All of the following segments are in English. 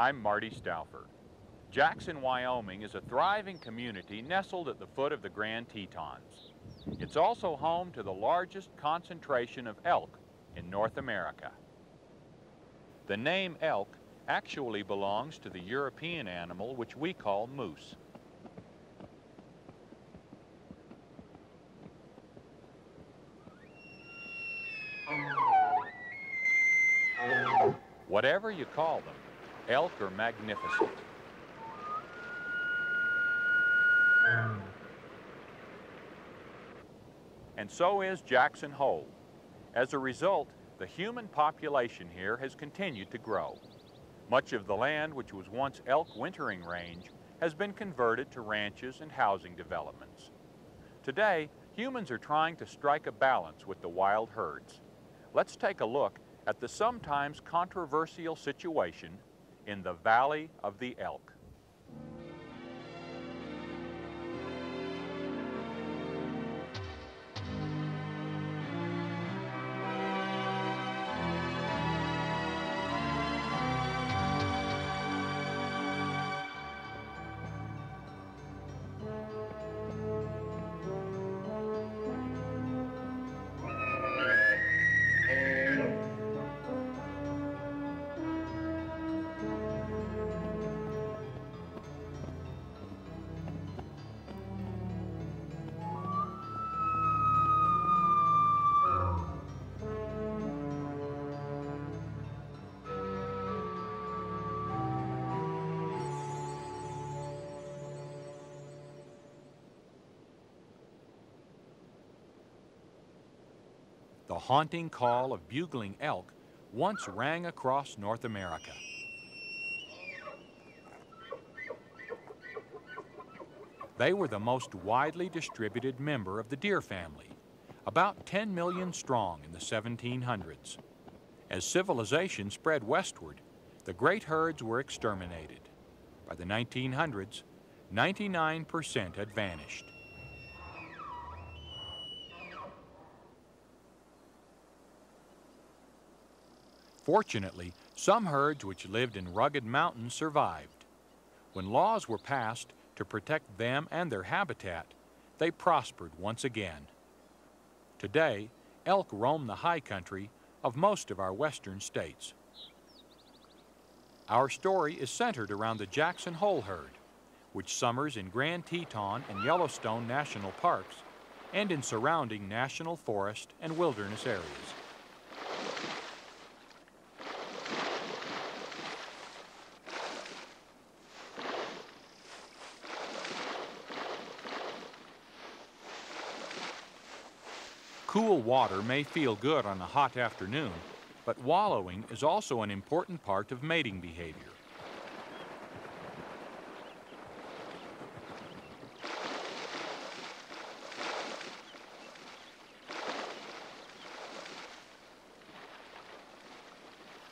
I'm Marty Stouffer. Jackson, Wyoming is a thriving community nestled at the foot of the Grand Tetons. It's also home to the largest concentration of elk in North America. The name elk actually belongs to the European animal which we call moose. Whatever you call them, elk are magnificent. And so is Jackson Hole. As a result, the human population here has continued to grow. Much of the land which was once elk wintering range has been converted to ranches and housing developments. Today, humans are trying to strike a balance with the wild herds. Let's take a look at the sometimes controversial situation in the Valley of the Elk. Haunting call of bugling elk once rang across North America. They were the most widely distributed member of the deer family, about 10 million strong in the 1700s. As civilization spread westward, the great herds were exterminated. By the 1900s, 99% had vanished. Fortunately, some herds which lived in rugged mountains survived. When laws were passed to protect them and their habitat, they prospered once again. Today, elk roam the high country of most of our western states. Our story is centered around the Jackson Hole herd, which summers in Grand Teton and Yellowstone National Parks and in surrounding national forest and wilderness areas. Cool water may feel good on a hot afternoon, but wallowing is also an important part of mating behavior.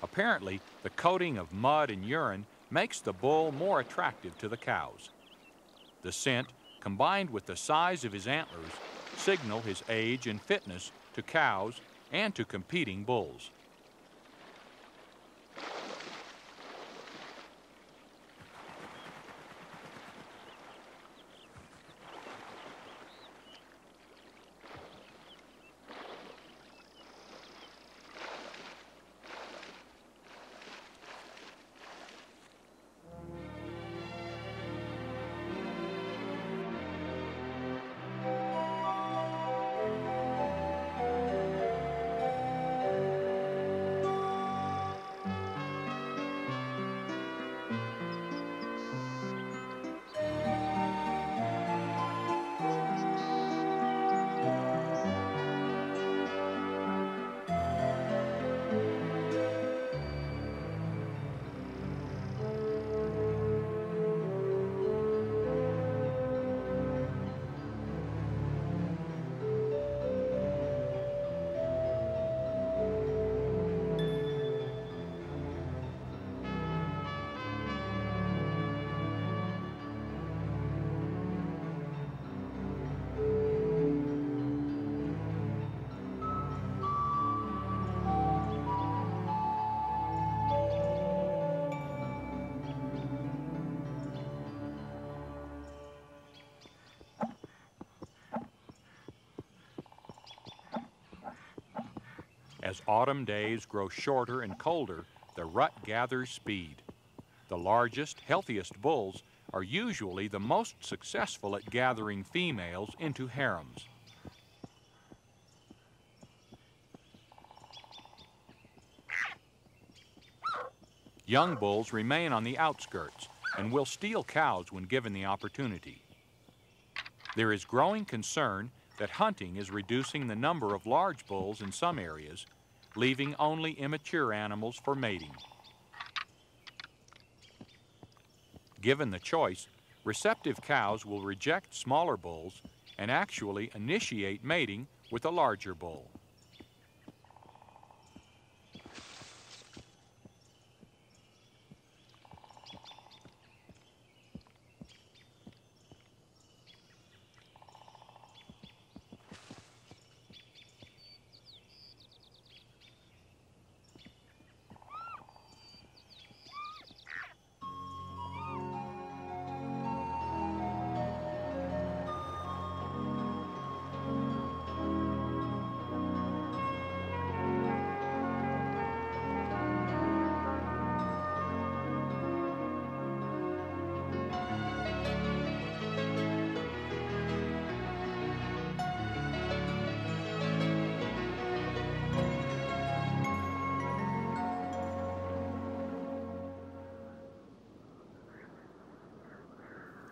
Apparently, the coating of mud and urine makes the bull more attractive to the cows. The scent, combined with the size of his antlers, signal his age and fitness to cows and to competing bulls. As autumn days grow shorter and colder, the rut gathers speed. The largest, healthiest bulls are usually the most successful at gathering females into harems. Young bulls remain on the outskirts and will steal cows when given the opportunity. There is growing concern that hunting is reducing the number of large bulls in some areas, leaving only immature animals for mating. Given the choice, receptive cows will reject smaller bulls and actually initiate mating with a larger bull.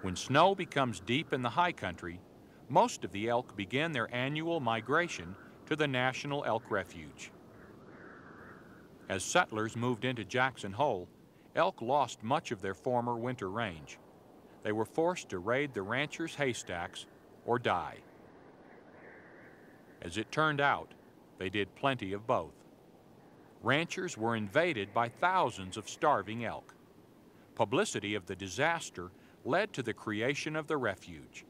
When snow becomes deep in the high country, most of the elk begin their annual migration to the National Elk Refuge. As settlers moved into Jackson Hole, elk lost much of their former winter range. They were forced to raid the ranchers' haystacks or die. As it turned out, they did plenty of both. Ranchers were invaded by thousands of starving elk. Publicity of the disaster led to the creation of the refuge.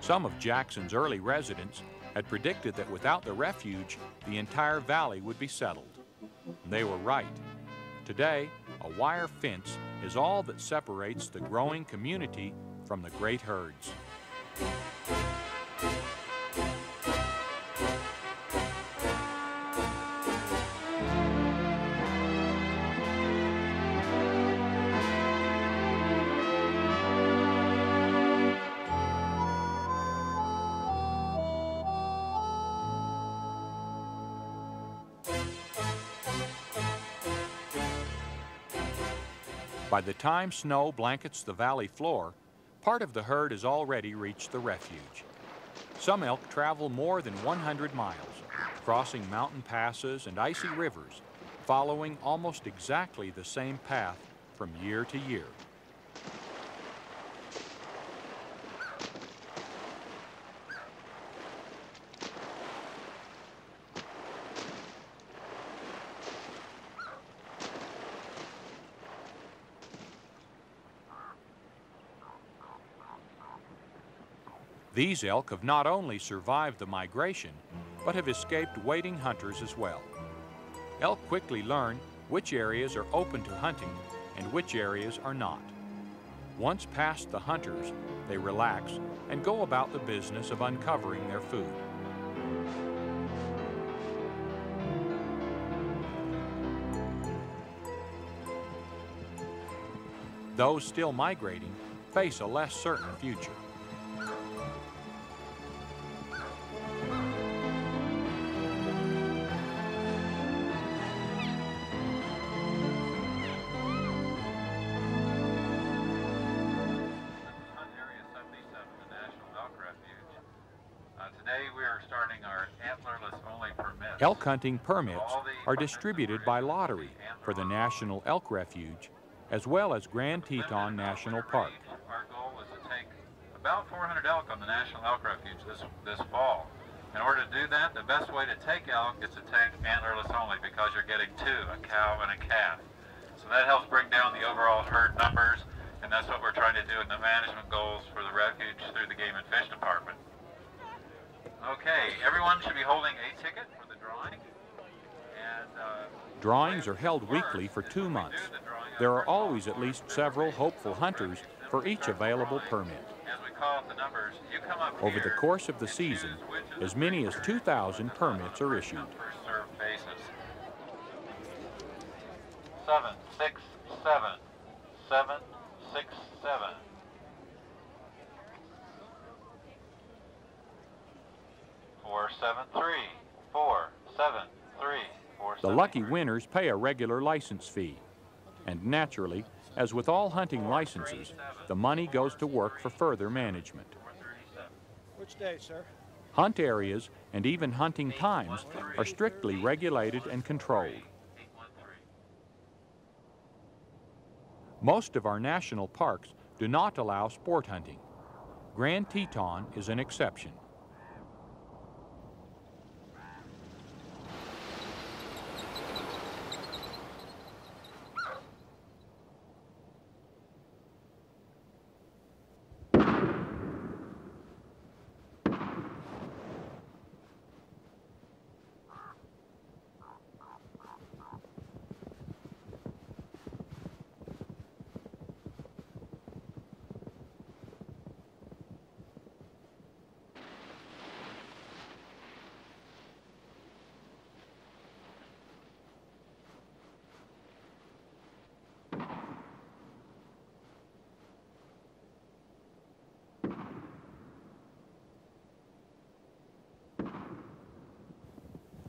Some of Jackson's early residents had predicted that without the refuge, the entire valley would be settled. They were right. Today, a wire fence is all that separates the growing community from the great herds. By the time snow blankets the valley floor, part of the herd has already reached the refuge. Some elk travel more than 100 miles, crossing mountain passes and icy rivers, following almost exactly the same path from year to year. These elk have not only survived the migration, but have escaped waiting hunters as well. Elk quickly learn which areas are open to hunting and which areas are not. Once past the hunters, they relax and go about the business of uncovering their food. Those still migrating face a less certain future. Elk hunting permits are distributed by lottery for the National Elk Refuge as well as Grand Teton National Park. Our goal is to take about 400 elk on the National Elk Refuge this, this fall. In order to do that, the best way to take elk is to take antlerless only because you're getting two, a cow and a calf. So that helps bring down the overall herd numbers, and that's what we're trying to do in the management goals for the refuge through the Game and Fish Department. Okay, everyone should be holding a ticket Drawings are held weekly for two months. There are always at least several hopeful hunters for each available permit. Over the course of the season, as many as 2,000 permits are issued. Seven, six, seven, seven, six, seven. Four, seven, three, four, seven, three, four, The lucky winners pay a regular license fee. And naturally, as with all hunting licenses, the money goes to work for further management. Which day, sir? Hunt areas and even hunting times are strictly regulated and controlled. Eight, one, three. Most of our national parks do not allow sport hunting. Grand Teton is an exception.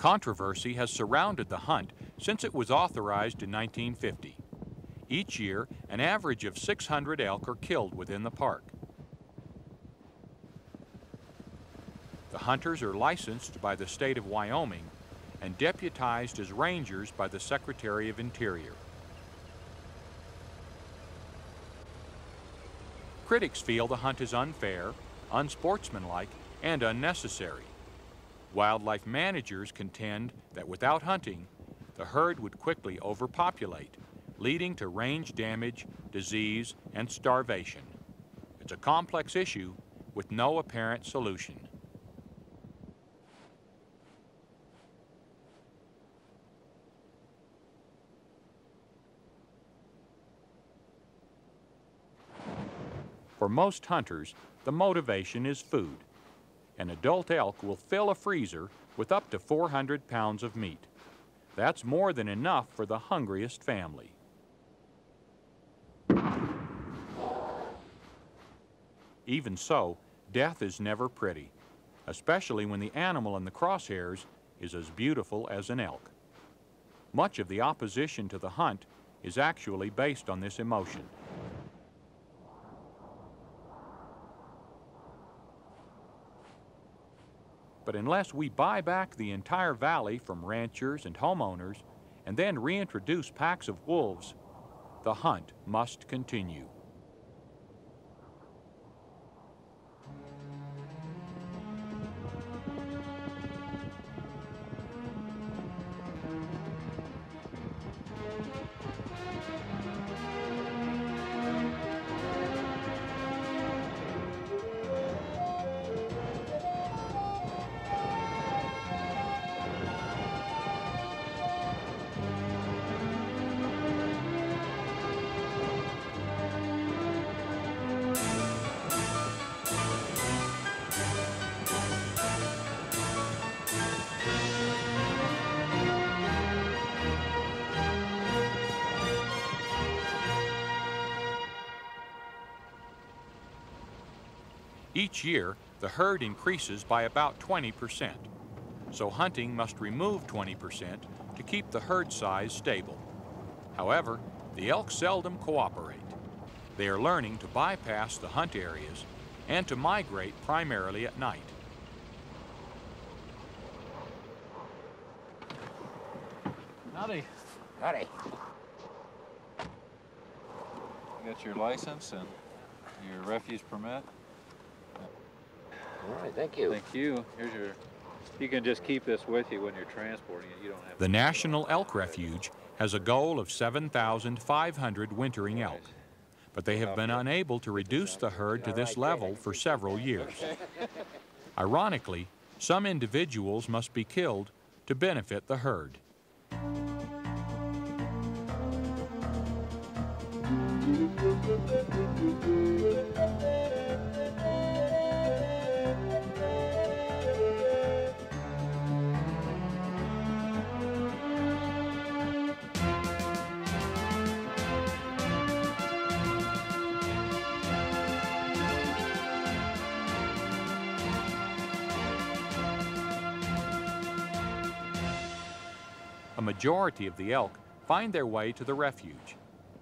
Controversy has surrounded the hunt since it was authorized in 1950. Each year, an average of 600 elk are killed within the park. The hunters are licensed by the state of Wyoming and deputized as rangers by the Secretary of Interior. Critics feel the hunt is unfair, unsportsmanlike, and unnecessary. Wildlife managers contend that without hunting, the herd would quickly overpopulate, leading to range damage, disease, and starvation. It's a complex issue with no apparent solution. For most hunters, the motivation is food. An adult elk will fill a freezer with up to 400 pounds of meat. That's more than enough for the hungriest family. Even so, death is never pretty, especially when the animal in the crosshairs is as beautiful as an elk. Much of the opposition to the hunt is actually based on this emotion. But unless we buy back the entire valley from ranchers and homeowners and then reintroduce packs of wolves, the hunt must continue. Each year, the herd increases by about 20%. So hunting must remove 20% to keep the herd size stable. However, the elk seldom cooperate. They are learning to bypass the hunt areas and to migrate primarily at night. Howdy. Howdy. You got your license and your refuse permit? All right, thank you. Thank you. Here's your, you can just keep this with you when you're transporting it. You don't have The to- National Elk Refuge has a goal of 7,500 wintering elk, but they have been unable to reduce the herd to this level for several years. Ironically, some individuals must be killed to benefit the herd. Majority of the elk find their way to the refuge,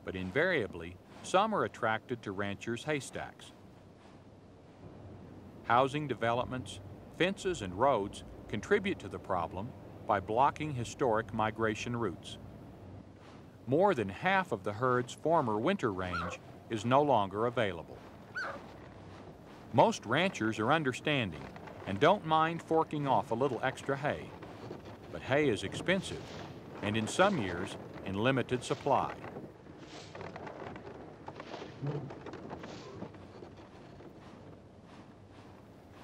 but invariably, some are attracted to ranchers' haystacks. Housing developments, fences, and roads contribute to the problem by blocking historic migration routes. More than half of the herd's former winter range is no longer available. Most ranchers are understanding and don't mind forking off a little extra hay. But hay is expensive and in some years in limited supply.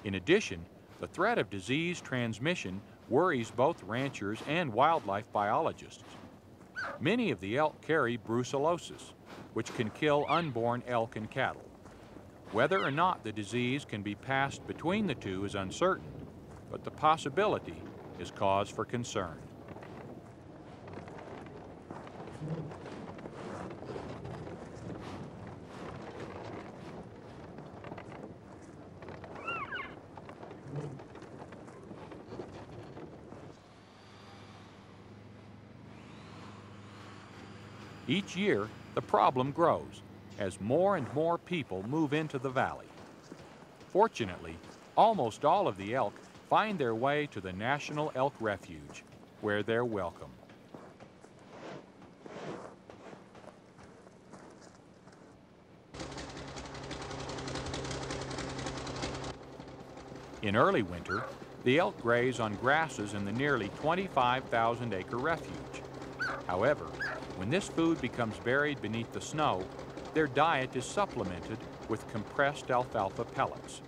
In addition, the threat of disease transmission worries both ranchers and wildlife biologists. Many of the elk carry brucellosis, which can kill unborn elk and cattle. Whether or not the disease can be passed between the two is uncertain, but the possibility is cause for concern. Each year, the problem grows as more and more people move into the valley. Fortunately, almost all of the elk find their way to the National Elk Refuge, where they're welcome. In early winter, the elk graze on grasses in the nearly 25,000 acre refuge. However, when this food becomes buried beneath the snow, their diet is supplemented with compressed alfalfa pellets.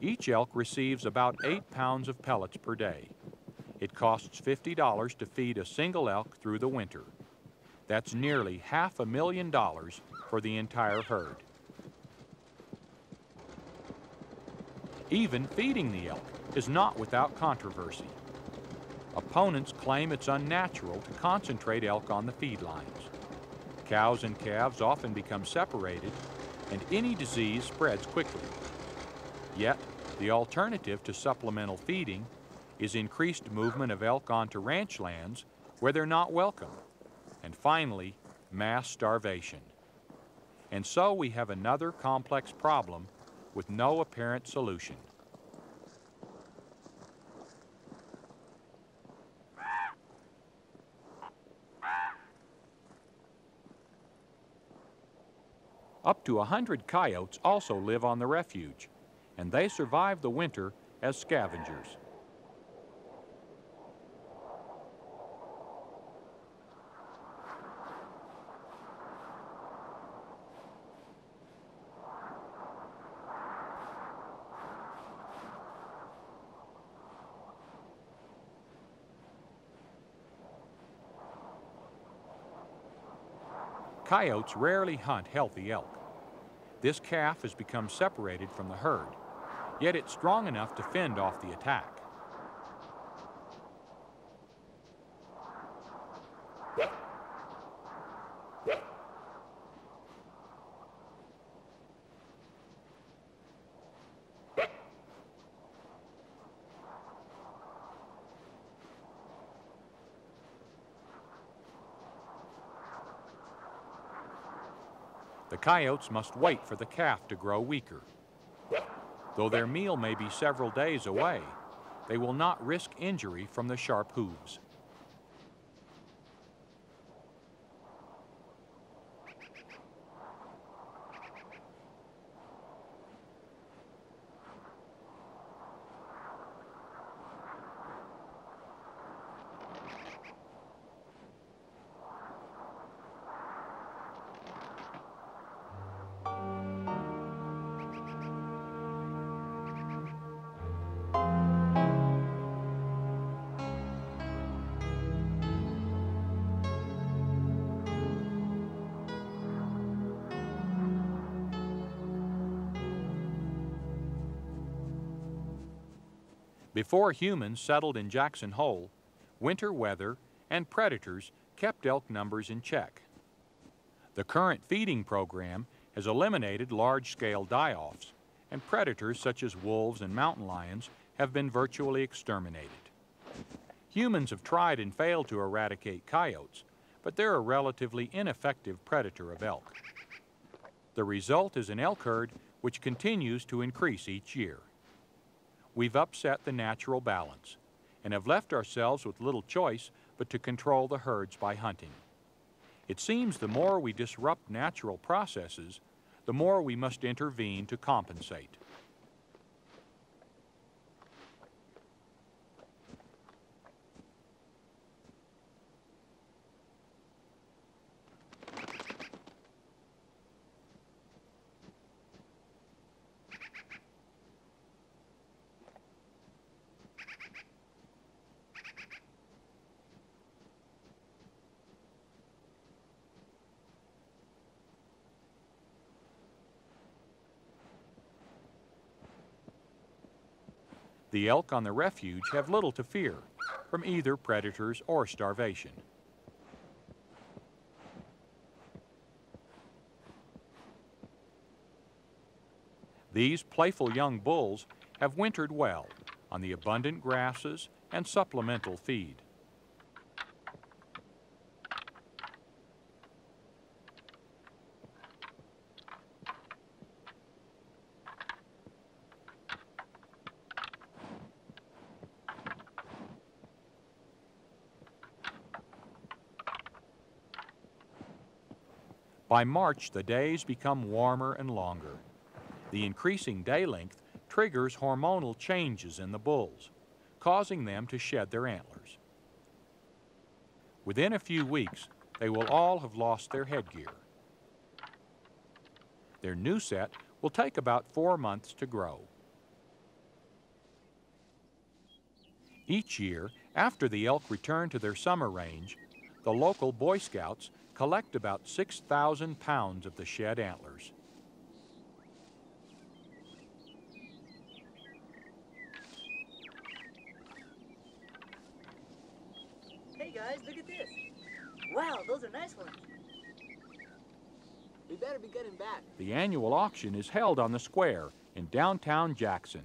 Each elk receives about 8 pounds of pellets per day. It costs $50 to feed a single elk through the winter. That's nearly half a million dollars for the entire herd. Even feeding the elk is not without controversy. Opponents claim it's unnatural to concentrate elk on the feed lines. Cows and calves often become separated, and any disease spreads quickly. Yet, the alternative to supplemental feeding is increased movement of elk onto ranch lands where they're not welcome. And finally, mass starvation. And so we have another complex problem with no apparent solution. To a hundred coyotes also live on the refuge, and they survive the winter as scavengers. Coyotes rarely hunt healthy elk. This calf has become separated from the herd, yet it's strong enough to fend off the attack. The coyotes must wait for the calf to grow weaker. Though their meal may be several days away, they will not risk injury from the sharp hooves. Before humans settled in Jackson Hole, winter weather and predators kept elk numbers in check. The current feeding program has eliminated large-scale die-offs, and predators such as wolves and mountain lions have been virtually exterminated. Humans have tried and failed to eradicate coyotes, but they're a relatively ineffective predator of elk. The result is an elk herd which continues to increase each year. We've upset the natural balance and have left ourselves with little choice but to control the herds by hunting. It seems the more we disrupt natural processes, the more we must intervene to compensate. The elk on the refuge have little to fear from either predators or starvation. These playful young bulls have wintered well on the abundant grasses and supplemental feed. By March, the days become warmer and longer. The increasing day length triggers hormonal changes in the bulls, causing them to shed their antlers. Within a few weeks, they will all have lost their headgear. Their new set will take about four months to grow. Each year, after the elk return to their summer range, the local Boy Scouts collect about 6,000 pounds of the shed antlers. Hey guys, look at this. Wow, those are nice ones. We better be getting back. The annual auction is held on the square in downtown Jackson.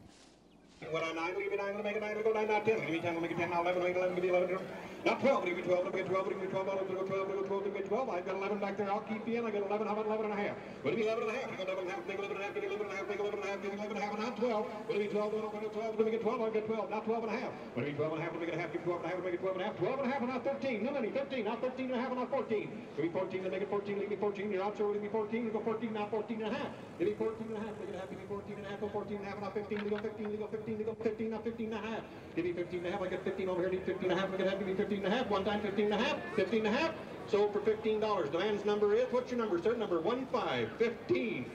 Well, I'm nine, give me nine, make it nine, go nine, not ten, give me ten, make it ten, now eleven, make it eleven, give me eleven, not 12, give me 12, give me 12, give me 12, give me 12, give me 12, give me 12. I've got 11 back there. I'll keep you in. I got 11, how about 11 and a half? Will it be 11 and a half? Got 11 and a half, make 11 and a half, make 11 and a half, make 11 and a half, make 11 and a half, and not 12. Will it be 12, will it be 12, will it be 12, I'll get 12, not 12 and a half. Will it be 12 and a half, will make it a half, give 12 and a half, make it 12 and a half, 12 and a half, and not 13. No, no, 13, not 13 and a half, and not 14. Will be 14, then make it 14, leave me 14. You're out, so it be 14? You go 14, not 14 and a half. Give me 14 and a half, make it a half, give me 14 and a half, go 14 and a half, and not 15, leave go 15, leave go 15, leave go 15, not 15 and a half. Give me 15 and a half, I get 15 over here, need 15 and a half, make it half, give me 15 and a half, one time 15 and a half, 15 and a half, sold for $15. The man's number is, what's your number, sir? Number 1515.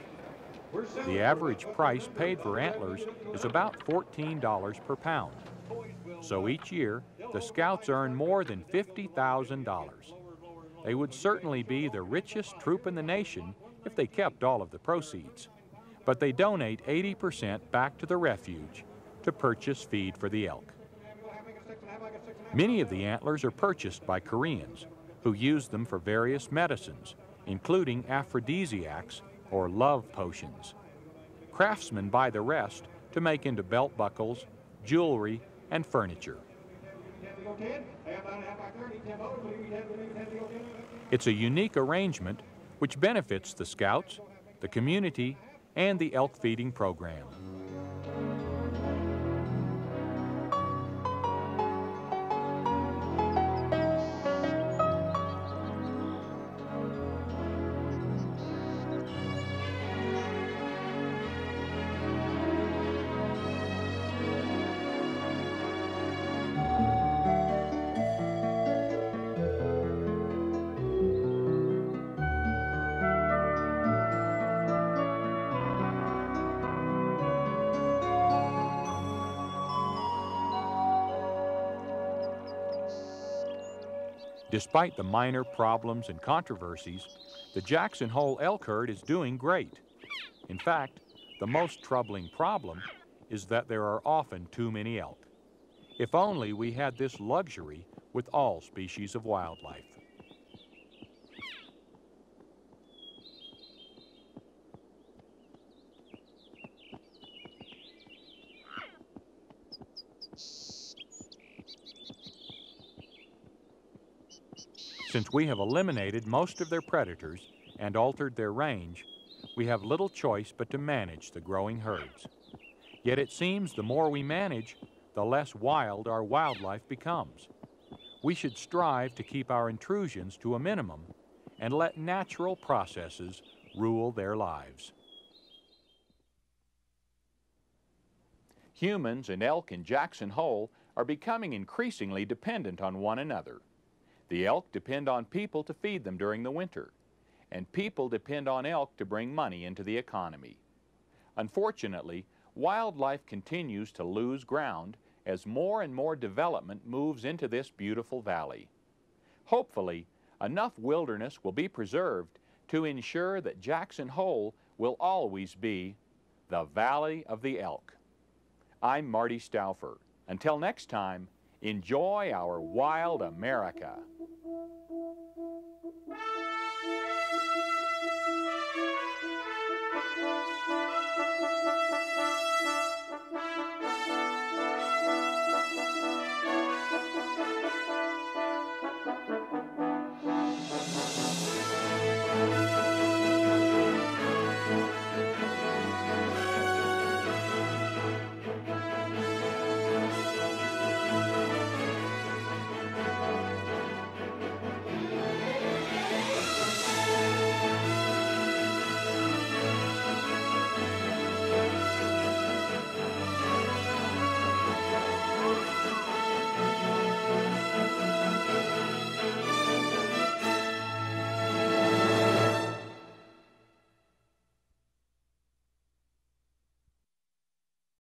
The average price paid for antlers is about $14 per pound. So each year, the Scouts earn more than $50,000. They would certainly be the richest troop in the nation if they kept all of the proceeds. But they donate 80% back to the refuge to purchase feed for the elk. Many of the antlers are purchased by Koreans who use them for various medicines, including aphrodisiacs or love potions. Craftsmen buy the rest to make into belt buckles, jewelry, and furniture. It's a unique arrangement which benefits the Scouts, the community, and the elk feeding program. Despite the minor problems and controversies, the Jackson Hole elk herd is doing great. In fact, the most troubling problem is that there are often too many elk. If only we had this luxury with all species of wildlife. Since we have eliminated most of their predators and altered their range, we have little choice but to manage the growing herds. Yet it seems the more we manage, the less wild our wildlife becomes. We should strive to keep our intrusions to a minimum and let natural processes rule their lives. Humans and elk in Jackson Hole are becoming increasingly dependent on one another. The elk depend on people to feed them during the winter, and people depend on elk to bring money into the economy. Unfortunately, wildlife continues to lose ground as more and more development moves into this beautiful valley. Hopefully, enough wilderness will be preserved to ensure that Jackson Hole will always be the Valley of the Elk. I'm Marty Stouffer. Until next time, Enjoy our wild America.